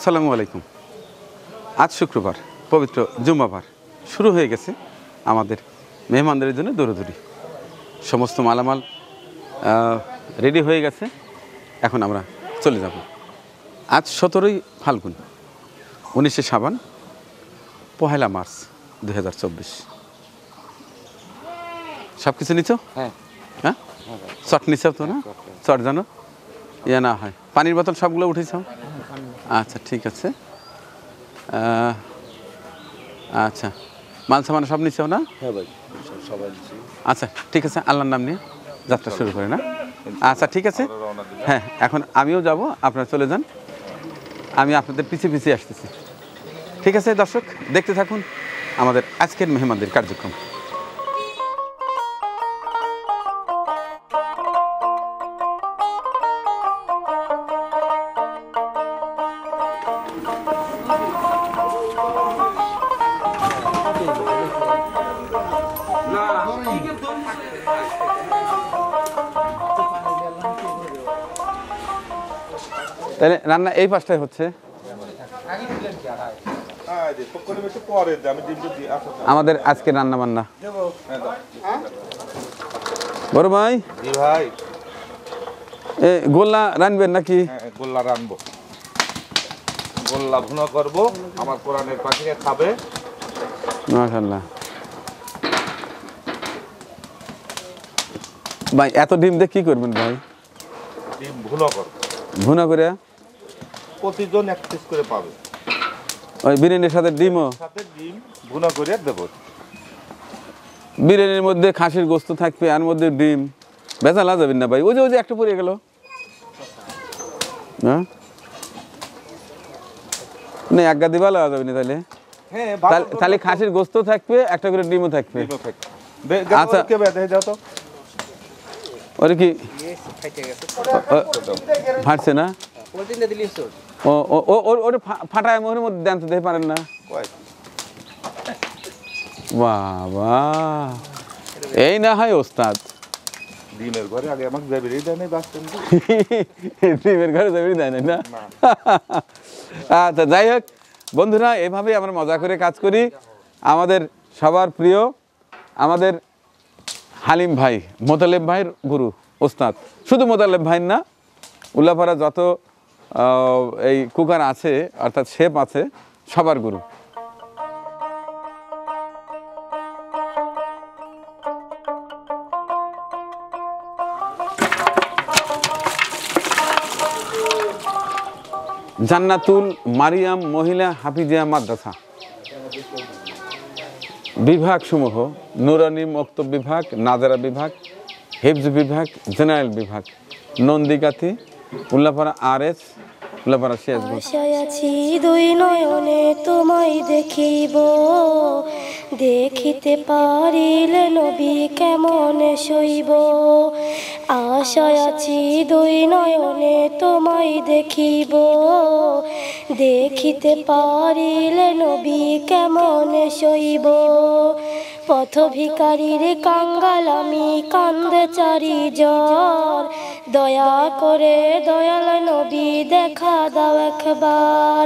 আসসালামু আলাইকুম। আজ শুক্রবার পবিত্র জুম্মাবার। শুরু হয়ে গেছে আমাদের মেহমানদের জন্য দৌড়দৌড়ি। সমস্ত মালামাল রেডি হয়ে গেছে। এখন আমরা চলে যাব। আজ সতেরোই ফাল্গুন উনিশে সাবান পহেলা মার্চ দু হাজার চব্বিশ। সব কিছু নিচ্ছ হ্যাঁ? হ্যাঁ চট নিচ্ছ তো না? চট জানো? ইয়ে না হয়। পানির বোতল সবগুলো উঠেছ আচ্ছা ঠিক আছে। আচ্ছা। মাল সামান সব নিচ্ছ না? হ্যাঁ আচ্ছা ঠিক আছে আল্লাহর নাম নিয়ে যাত্রা শুরু করে না? আচ্ছা ঠিক আছে। হ্যাঁ এখন আমিও যাব আপনারা চলে যান। আমি আপনাদের পিছিয়ে পিছিয়ে আসতেছি। ঠিক আছে দর্শক দেখতে থাকুন আমাদের আজকের মেহমানদের কার্যক্রম। তাহলে রান্না এই পাশটায় হচ্ছে। আমাদের আজকে রান্না বান্না বড় ভাই? ভাই এ গোল্লা রানবেন নাকি? গোল্লা রানবো গোল্লা ভুনা করব আমার কোরআনের পাখিরা খাবে মাশাল্লাহ ভাই এত ডিম দিয়ে কি করবেন ভাই? ডিম ভুনা করব। ভুনা করে? প্রতিজন এক পিস করে পাবে। ওই বিরিয়ানির সাথে ডিমও সাথে ডিম ভুনা করে দেবো। বিরিয়ানির মধ্যে খাসির গোস্ত থাকবে আর মধ্যে ডিম। বেচালা যাবেন না ভাই? ওই যে ওই যে একটা পড়ে গেল। হ্যাঁ না এক গাদি ভালো যাবে না তাহলে হ্যাঁ তাহলে- খাসির গোস্ত থাকবে একটা করে ডিমও থাকবে। আচ্ছা। কে বেঁধে যাও তো। ওরে কি? ফাটছে না? ও ও ও ওর- ওর ফা- ফাটায় মোহরের মধ্যে দেন তো দেখতে পারেন না। বাবা এই না হয় ওস্তাদ। ডিমের ঘরে আগে আমাকে যাবে দেয় নাই বাঁচতেন ডিমের ঘরে যাবি দেয় না? না। আচ্ছা যাই হোক বন্ধুরা এভাবেই আমরা মজা করে কাজ করি। আমাদের সবার প্রিয় আমাদের হালিম ভাই মোতালেব ভাইয়ের গুরু ওস্তাদ। শুধু মোতালেব ভাই না উল্লাপাড়া যত এই কুকার আছে, অর্থাৎ শেপ আছে, সবার গুরু। জান্নাতুল মারিয়াম মহিলা হাফিজিয়া মাদ্রাসা। বিভাগসমূহ নুরানি মক্তব বিভাগ, নাজারা বিভাগ, হিফজ বিভাগ, জেনারেল বিভাগ নন্দিকাথি উল্লাপাড়া আর এস আশায় আছি দুই নয়নে তোমায় দেখিব। দেখিতে পারিলে নবী কেমন শৈব। আশায় আছি দুই নয়নে তোমায় দেখিব। দেখিতে পারিলে নবী কেমন শৈব। পথ ভিকারীর কাঙ্গাল আমি কান্দে চারি জ্বর। দয়া করে দয়াল নবী দেখা দাও একবার।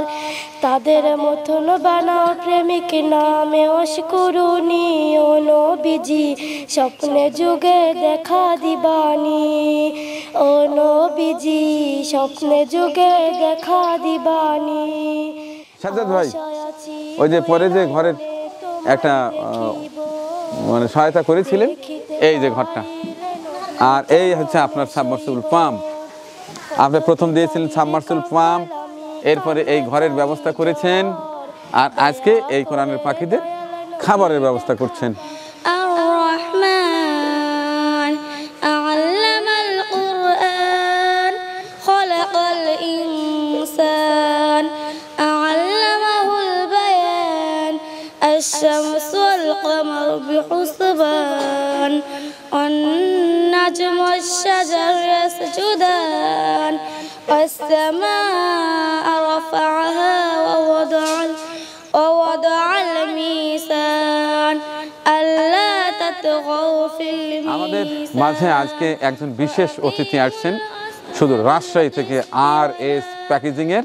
তাদের মতন বানাও প্রেমিক নামে অস্করুনি ও নবীজি স্বপ্নে যুগে দেখা দিবানি। ও নবীজি স্বপ্নে যুগে দেখা দিবানি। সাজ্জাদ ভাই ওই যে পরে যে ঘরের একটা মানে সহায়তা করেছিলেন এই যে ঘরটা। আর এই হচ্ছে আপনার সাবমার্সিবল পাম্প আপনি প্রথম দিয়েছিলেন সাবমার্সিবল পাম্প এরপরে এই ঘরের ব্যবস্থা করেছেন আর আজকে এই কোরআনের পাখিদের খাবারের ব্যবস্থা করছেন الرحمن علم القرآن خلق الإنسان علمه البيان الشمس والقمر بحسبان والنجم والشجر يسجدان والسماء رفعها ووضع ووضع الميزان ألا تطغوا في আমাদের الميزان মাঝে আজকে একজন বিশেষ অতিথি আসছেন শুধু রাজশাহী থেকে আর এস প্যাকেজিংয়ের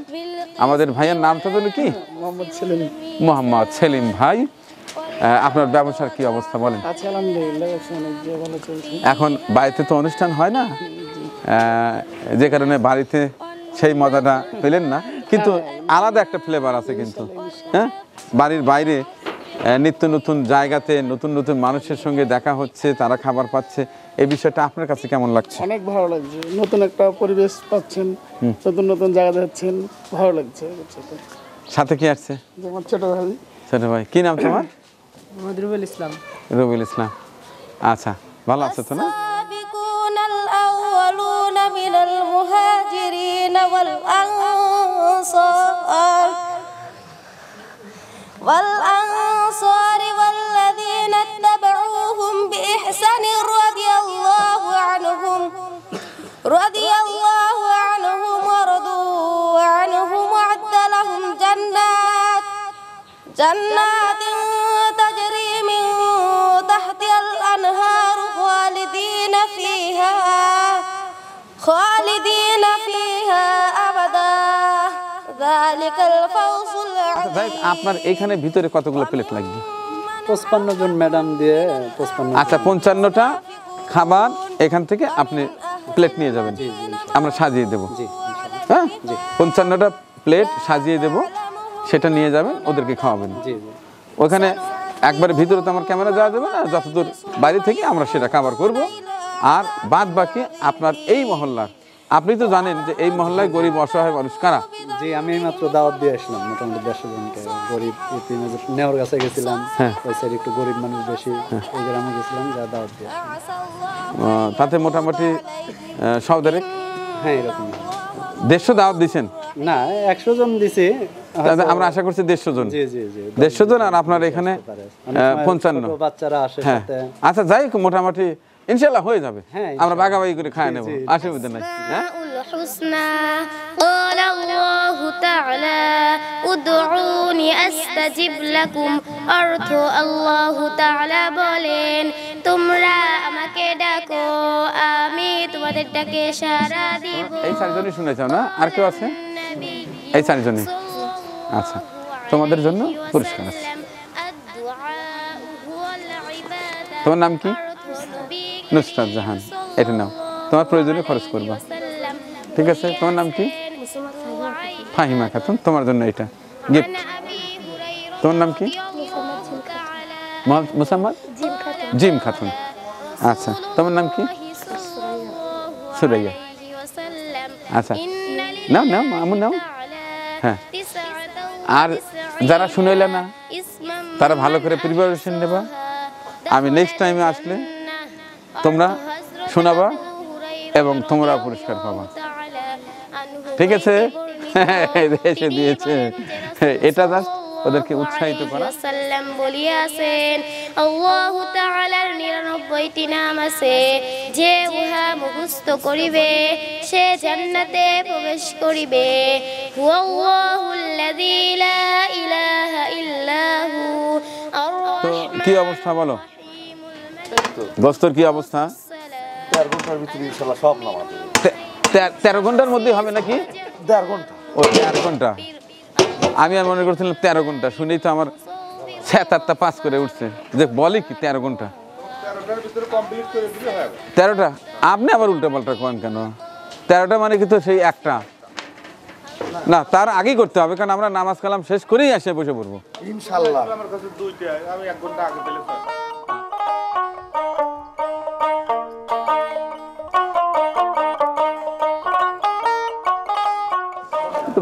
আমাদের ভাইয়ের নামটা যেন কি মোহাম্মদ সেলিম মোহাম্মদ সেলিম ভাই আহ, আপনার ব্যবসার কি অবস্থা বলেন? চলছে। এখন বাড়িতে তো অনুষ্ঠান হয় না? যে কারণে বাড়িতে সেই মজাটা পেলেন না। কিন্তু আলাদা একটা ফ্লেভার আছে কিন্তু। হ্যাঁ? বাড়ির বাইরে নিত্য নতুন জায়গাতে নতুন নতুন মানুষের সঙ্গে দেখা হচ্ছে তারা খাবার পাচ্ছে। এই বিষয়টা আপনার কাছে কেমন লাগছে? অনেক ভালো লাগছে। নতুন একটা পরিবেশ পাচ্ছেন নতুন নতুন জায়গা যাচ্ছেন ভালো লাগছে। সাথে কি আসছে? ছোট ভাই। ছোট ভাই। কি নাম তোমার? মধুরুল ইসলাম রবিউল ইসলাম আচ্ছা ভালো আছে তো না السابقون الأولون من المهاجرين والأنصار والأنصار والذين اتبعوهم بإحسان رضي الله عنهم رضي الله عنهم ورضوا عنه وعد لهم جنات جنات আপনার এখানে ভিতরে কতগুলো প্লেট লাগবে? পঁচপান্ন জন ম্যাডাম দিয়ে পঁচপান্ন আচ্ছা পঞ্চান্নটা খাবার এখান থেকে আপনি প্লেট নিয়ে যাবেন। আমরা সাজিয়ে দেব। হ্যাঁ? পঞ্চান্নটা প্লেট সাজিয়ে দেব। সেটা নিয়ে যাবেন ওদেরকে খাওয়াবেন। জি জি। ওখানে একবারে ভিতরে তো আমার ক্যামেরা যাওয়া যাবে না যতদূর বাইরে থেকে আমরা সেটা কাভার করব। আর বাদ বাকি আপনার এই মহল্লার আপনি তো জানেন যে এই মহল্লায় গরিব অসহায় মানুষ কারা? জি আমি মাত্র দাওয়াত দিয়ে আসলাম মোটামুটি দেড়শো জনকে গরিব নেওয়ার কাছে গেছিলাম হ্যাঁ। একটু গরিব মানুষ বেশি হ্যাঁ। ওই গ্রামে গেছিলাম যা দাওয়াত দিয়ে তাতে মোটামুটি সব দেরেক হ্যাঁ এরকম। দেড়শো দাওয়াত দিছেন? না একশো জন দিছি আমরা আশা করছি দেড়শো জন। দেড়শো জন আর আপনার এখানে পঞ্চান্ন। বাচ্চারা আসে হ্যাঁ। আচ্ছা যাই মোটামুটি ইনশাল্লাহ হয়ে যাবে হ্যাঁ, আমরা বাগাবাগি করে খায় নেবো জি, জি। অসুবিধা নাই হ্যাঁ الحسنى قال الله تعالى ادعوني استجب لكم অর্থ আল্লাহ তাআলা বলেন তোমরা আমাকে ডাকো আমি তোমাদের ডাকে সাড়া দিব এই চারজনই শুনেছ না আর কেউ আছে এই চারজনই আচ্ছা তোমাদের জন্য পুরস্কার আছে তোমার নাম কি নুসরাত জাহান, এটা নাও। তোমার প্রয়োজনে খরচ করবা। ঠিক আছে? তোমার নাম কি? ফাহিমা খাতুন, তোমার জন্য এটা গিফট তোমার নাম কি? মুসাম্মদ জিম খাতুন। আচ্ছা তোমার নাম কি? সুরাইয়া। আচ্ছা নাও নাও আমু নাও। হ্যাঁ। আর যারা শুনাইলে না, তারা ভালো করে প্রিপারেশন নেবা। আমি নেক্সট টাইমে আসলে তোমরা শোনাবা এবং তোমরা পুরস্কার পাবা। ঠিক আছে? এসে দিয়েছে। এটা জাস্ট ওদেরকে উৎসাহিত করা। সাল্লাম বলিয়াছেন আল্লাহ তাআলার নাম আছে। যে উহা মুখস্থ করিবে সে জান্নাতে প্রবেশ করিবে। হুয়াল্লাহুল্লাযী লা ইলাহা ইল্লাহু তো কি অবস্থা বলো? দোস্তর কি অবস্থা? ঘণ্টার ভিতরে ইনশাল্লাহ সব তেরো ঘণ্টার মধ্যে হবে নাকি? দেড় ঘণ্টা। ও তেরো ঘণ্টা। আমি আর মনে করছিলাম তেরো ঘণ্টা শুনেই তো আমার সাত আটটা পাস করে উঠছে। যে বলে কি তেরো ঘণ্টা? তেরোটা? আপনি আবার উল্টা পাল্টা করেন কেন? তেরোটা মানে কি তো সেই একটা? না তার আগেই করতে হবে কারণ আমরা নামাজ কালাম শেষ করেই আসে বসে পড়ব। ইনশাল্লাহ।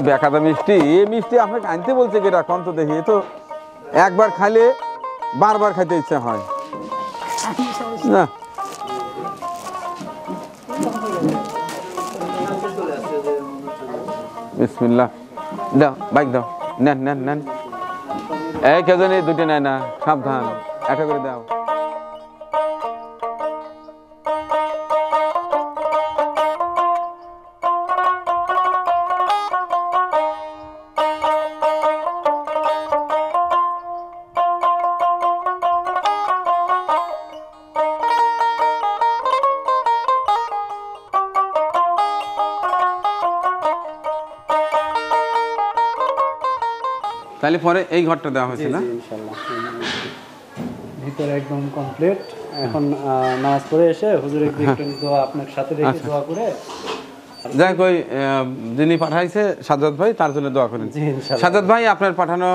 বেকাদা মিষ্টি? এই মিষ্টি আপনাকে আনতে বলছে কেটা কম তো দেখি। তো একবার খাইলে বারবার খাইতে ইচ্ছা হয়। না। বিসমিল্লাহ। দাও নেন নেন নেন। এই কেউ জানি দুটো নেয় না। সাবধান। একটা করে দাও। তাহলে পরে এই ঘরটা দেওয়া হয়েছে না? ভিতরে একদম কমপ্লিট এখন নামাজ পড়ে এসে হুজুরের হ্যাঁ। দোয়া আপনার সাথে রেখে আচ্ছা। দোয়া করে যাই হোক ওই যিনি পাঠাইছে সাজ্জাদ ভাই তার জন্য দোয়া করেন। সাজ্জাদ ভাই আপনার পাঠানো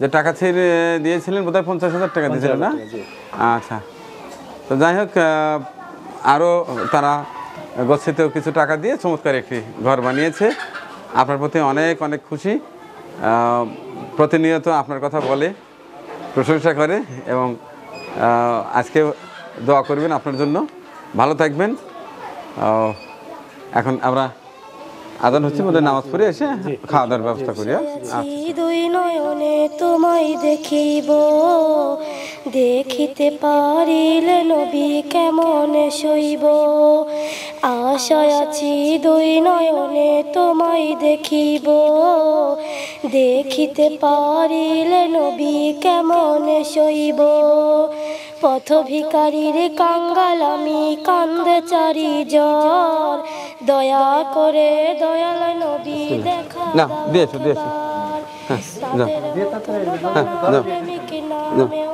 যে টাকা ছেড়ে দিয়েছিলেন বোধহয় পঞ্চাশ হাজার টাকা দিয়েছিলেন না? আচ্ছা। তো যাই হোক আরও তারা গচ্ছিতেও কিছু টাকা দিয়ে চমৎকার একটি ঘর বানিয়েছে। আপনার প্রতি অনেক অনেক খুশি। প্রতিনিয়ত আপনার কথা বলে প্রশংসা করে এবং আজকে দোয়া করবেন আপনার জন্য। ভালো থাকবেন। এখন আমরা আদান হচ্ছে মধ্যে নামাজ পড়ে এসে খাওয়া দাওয়ার ব্যবস্থা করি হ্যাঁ? দুই নয়নে তোমায় দেখিব। দেখিতে পারিলে নবী কেমন শৈব। আশায় আছি দুই নয়নে তোমায় দেখিব। দেখিতে পারিলে নবী কেমন শৈব। পথ ভিকারীর কাঙ্গাল আমি কান্দে চারি জ্বর। দয়া করে দয়াল নবী দেখা না, দিয়েছ, দিয়েছ। মতো যাও। প্রেমিক নামে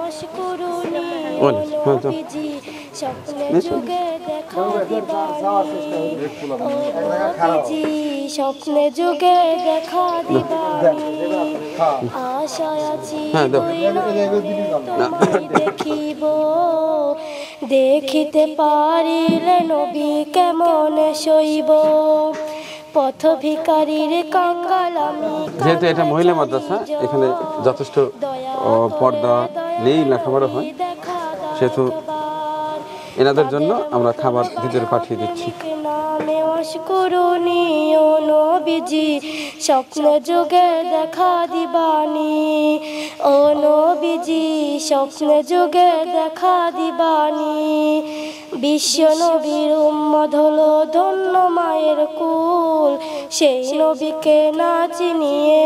স্বপ্নে যুগে দেখা আশায় আছি হ্যাঁ, দেখিব দেখিতে পারিলে নবী কেমন শৈব পথ ভিকারীর কাঙ্গাল যেহেতু এটা মহিলা মাদ্রাসা এখানে যথেষ্ট পর্দা নেই লেখাপড়া হয় সেহেতু এনাদের জন্য আমরা খাবার ভিতরে পাঠিয়ে দিচ্ছি। স্বপ্ন যুগে দেখা দিবানি। ও নবীজি, স্বপ্ন যুগে দেখা দিবানি। বিশ্ব নবীর উম্মদ হলো ধন্য মায়ের কুল। সেই নবীকে না চিনিয়ে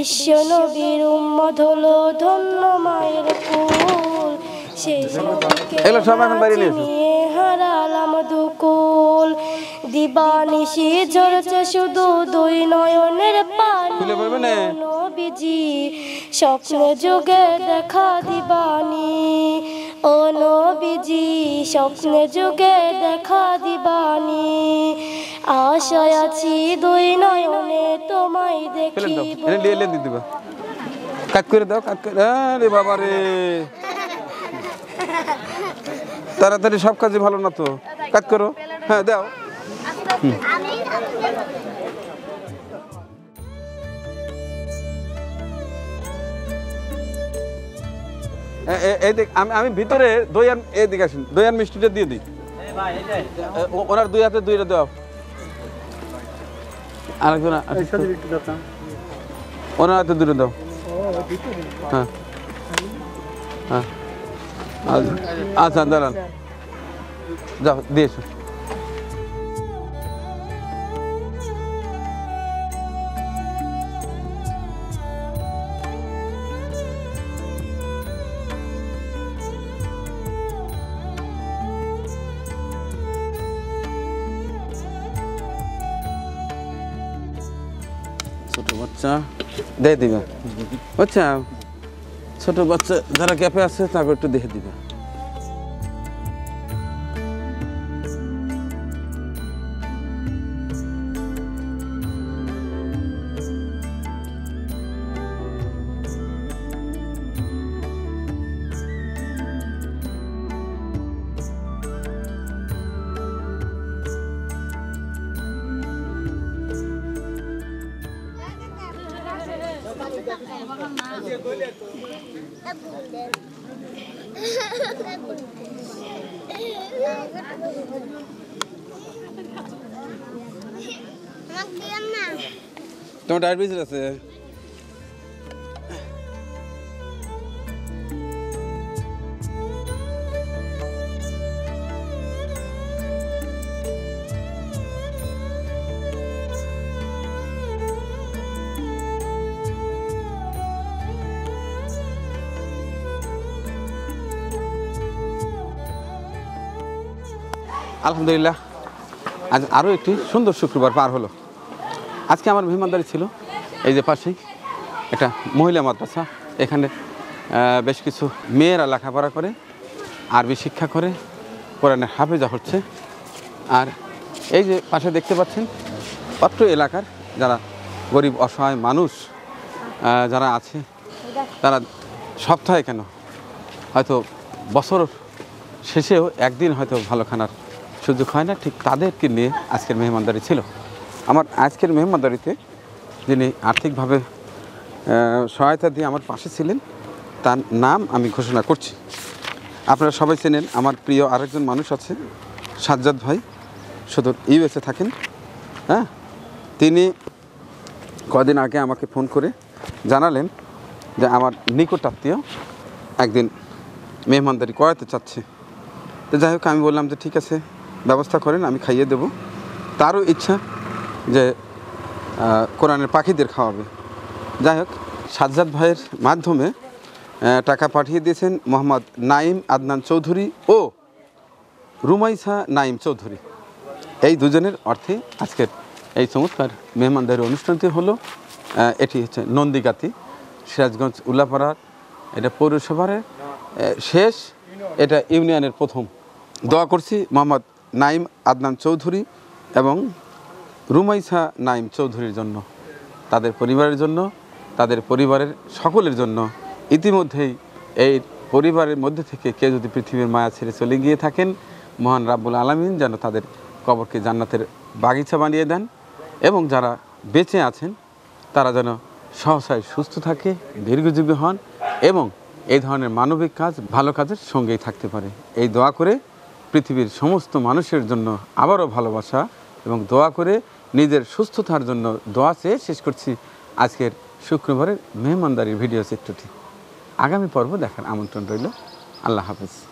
বিশ্ব নবীর উম্মত হলো ধন্য মায়ের কুল। সেই নিয়ে হারালাম দুকুল। দিবানিশি ঝরছে শুধু দুই নয়নের পানি? নবীজি স্বপ্ন যুগে দেখা দিবানি। ও নবীজি স্বপ্ন যুগে দেখা দিবানি। আশায় আছি দুই নয়নে তোমায় দেখিব। এনে দিয়ে দিবা কাজ করে দাও কাজ করে আরে বাবা রে। তাড়াতাড়ি সব কাজে ভালো না তো। কাজ করো। হ্যাঁ দাও। এই দেখ আমি আমি ভিতরে দইয়ান এদিকে আসুন দইয়ান মিষ্টিটা দিয়ে দিই। ওনার দুই হাতে দুইটা দেওয়া। আরেকজন আ- একটু দেখতাম ওনার হাতে দুটো দাও। হ্যাঁ। হ্যাঁ। আচ্ছা, আচ্ছা দাঁড়ান। যাও দিয়েছ বাচ্চা দিয়ে দিবা। আচ্ছা ছোট বাচ্চা যারা গ্যাপে আছে তাকে একটু দেখে দিবে। তোমার ডায়াবেটিস আছে? আলহামদুলিল্লাহ। আজ আরও একটি সুন্দর শুক্রবার পার হলো। আজকে আমার মেহমানদারি ছিল, এই যে পাশেই একটা মহিলা মাদ্রাসা, এখানে বেশ কিছু মেয়েরা লেখাপড়া করে, আরবি শিক্ষা করে কোরআনের হাফেজা হচ্ছে। আর এই যে পাশে দেখতে পাচ্ছেন অত্র এলাকার যারা গরিব, অসহায় মানুষ যারা আছে, তারা সপ্তাহে কেন? হয়তো বছর শেষেও একদিন হয়তো ভালো খানার সুযোগ হয় না, ঠিক তাদেরকে নিয়ে আজকের মেহমানদারি ছিল। আমার আজকের মেহমানদারিতে যিনি আর্থিকভাবে সহায়তা দিয়ে আমার পাশে ছিলেন, তার নাম আমি ঘোষণা করছি। আপনারা সবাই চেনেন, আমার প্রিয় আরেকজন মানুষ আছে, সাজ্জাদ ভাই। শুধু ইউএসএ থাকেন হ্যাঁ? তিনি কদিন আগে আমাকে ফোন করে জানালেন যে আমার নিকট আত্মীয় একদিন মেহমানদারি করাতে চাচ্ছে। তো যাই হোক, আমি বললাম যে ঠিক আছে, ব্যবস্থা করেন, আমি খাইয়ে দেব। তারও ইচ্ছা যে কোরআনের পাখিদের খাওয়াবে। যাই হোক, সাজ্জাদ ভাইয়ের মাধ্যমে টাকা পাঠিয়ে দিয়েছেন মোহাম্মদ নাইম আদনান চৌধুরী ও রুমাইসা নাইম চৌধুরী। এই দুজনের অর্থে আজকের এই চমৎকার মেহমানদারি অনুষ্ঠানটি হলো এটি হচ্ছে নন্দীগাতি, সিরাজগঞ্জ উল্লাপাড়ার, এটা পৌরসভার শেষ, এটা ইউনিয়নের প্রথম। দোয়া করছি মোহাম্মদ নাইম আদনান চৌধুরী এবং রুমাইসা নাইম চৌধুরীর জন্য, তাদের পরিবারের জন্য, তাদের পরিবারের সকলের জন্য ইতিমধ্যেই এই পরিবারের মধ্যে থেকে কেউ যদি পৃথিবীর মায়া ছেড়ে চলে গিয়ে থাকেন, মহান রাব্বুল আলামিন যেন তাদের কবরকে জান্নাতের বাগিচা বানিয়ে দেন এবং যারা বেঁচে আছেন, তারা যেন সহসায় সুস্থ থাকে, দীর্ঘজীবী হন এবং এই ধরনের মানবিক কাজ, ভালো কাজের সঙ্গেই থাকতে পারে। এই দোয়া করে পৃথিবীর সমস্ত মানুষের জন্য আবারও ভালোবাসা এবং দোয়া করে নিজের সুস্থতার জন্য দোয়া চেয়ে শেষ করছি আজকের শুক্রবারের মেহমানদারির ভিডিও চিত্রটি। আগামী পর্ব দেখার আমন্ত্রণ রইল। আল্লাহ হাফিজ।